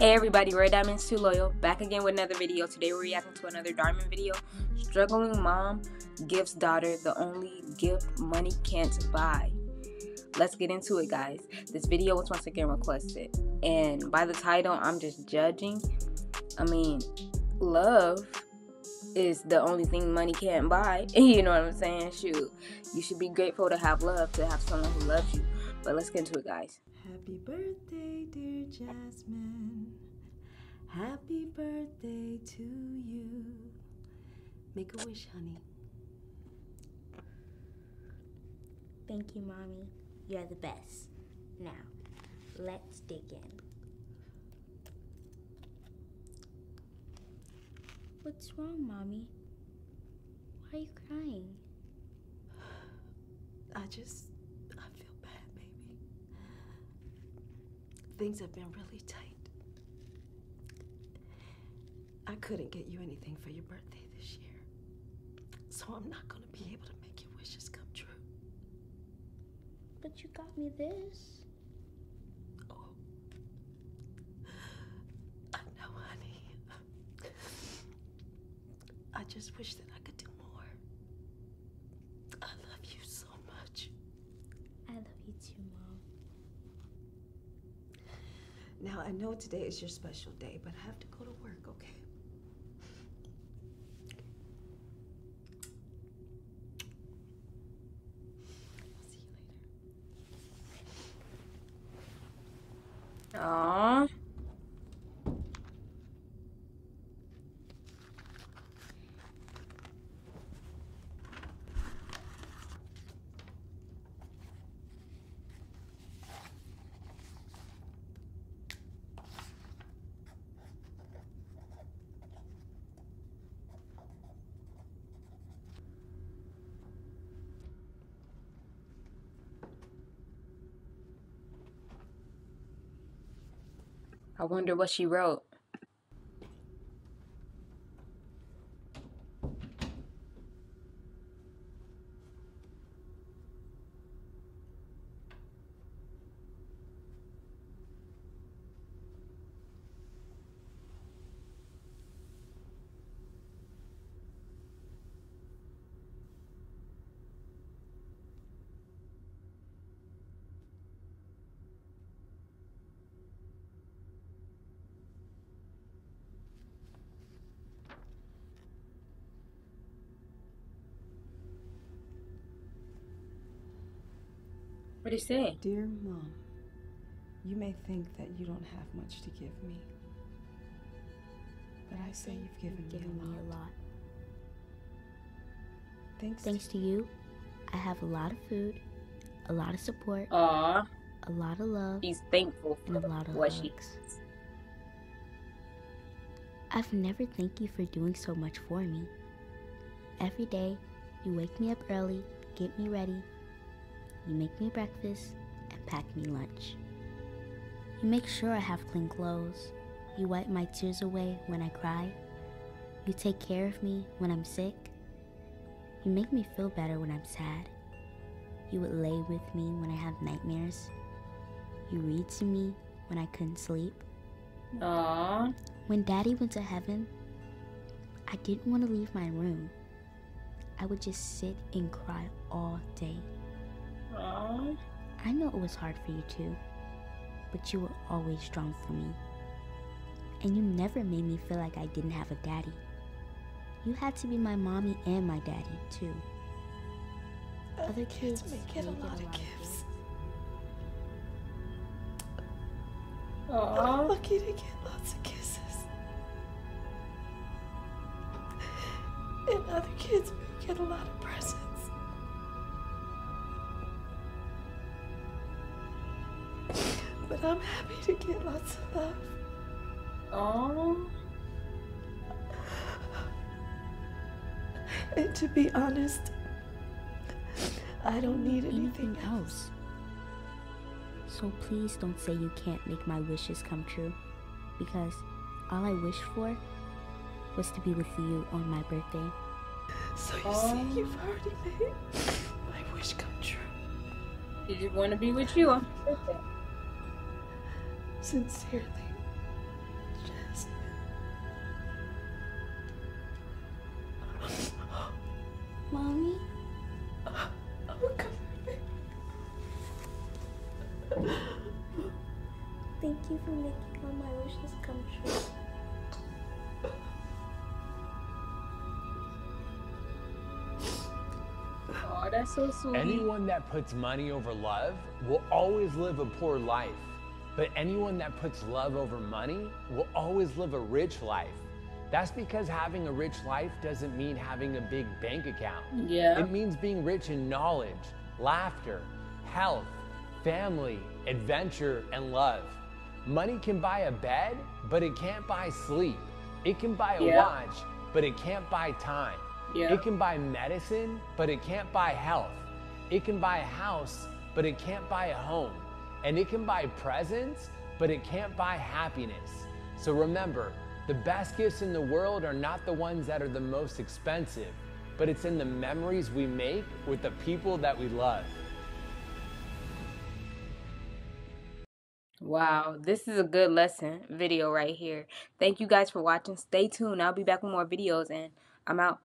Hey everybody, Red Diamonds Too Loyal, back again with another video. Today we're reacting to another Diamond video. Struggling mom gives daughter the only gift money can't buy. Let's get into it guys. This video was once again requested. And by the title, I'm just judging. I mean, love is the only thing money can't buy. You know what I'm saying? Shoot. You should be grateful to have love, to have someone who loves you. But let's get into it guys. Happy birthday, dear Jasmine. Happy birthday to you. Make a wish, honey. Thank you, Mommy. You're the best. Now, let's dig in. What's wrong, Mommy? Why are you crying? I just, I feel bad, baby. Things have been really tight. I couldn't get you anything for your birthday this year. So I'm not going to be able to make your wishes come true. But you got me this. Oh. I know, honey. I just wish that I could do more. I love you so much. I love you too, Mom. Now, I know today is your special day, but I have to go to work, okay? I'll see you later. Aww. I wonder what she wrote. What did he say? Dear Mom, you may think that you don't have much to give me, but I say you've given, You've given me, me a a lot. lot. Thanks. Thanks to you, I have a lot of food, a lot of support, Aw, a lot of love, he's thankful and a lot of what she hugs. I've never thanked you for doing so much for me. Every day, you wake me up early, get me ready, you make me breakfast, and pack me lunch. You make sure I have clean clothes. You wipe my tears away when I cry. You take care of me when I'm sick. You make me feel better when I'm sad. You would lay with me when I have nightmares. You read to me when I couldn't sleep. Aw, When daddy went to heaven, I didn't want to leave my room. I would just sit and cry all day. Aw. I know it was hard for you too, but you were always strong for me. And you never made me feel like I didn't have a daddy. You had to be my mommy and my daddy too. Other kids may get a may lot of gifts. I'm lucky to get lots of kisses. And other kids may get a lot of presents. But I'm happy to get lots of love. Aw. And to be honest, I don't need anything anything else. else. So please don't say you can't make my wishes come true. Because all I wished for was to be with you on my birthday. So you Oh. see, you've already made my wish come true. Did you want to be with you on his birthday. Sincerely, Jasmine. Mommy? Oh, come here. Thank you for making all my wishes come true. Oh, that's so sweet. Anyone that puts money over love will always live a poor life. But anyone that puts love over money will always live a rich life. That's because having a rich life doesn't mean having a big bank account. Yeah. It means being rich in knowledge, laughter, health, family, adventure, and love. Money can buy a bed, but it can't buy sleep. It can buy a Yeah. watch, but it can't buy time. Yeah. It can buy medicine, but it can't buy health. It can buy a house, but it can't buy a home. And it can buy presents, but it can't buy happiness. So remember, the best gifts in the world are not the ones that are the most expensive, but it's in the memories we make with the people that we love. Wow, this is a good lesson video right here. Thank you guys for watching. Stay tuned. I'll be back with more videos and I'm out.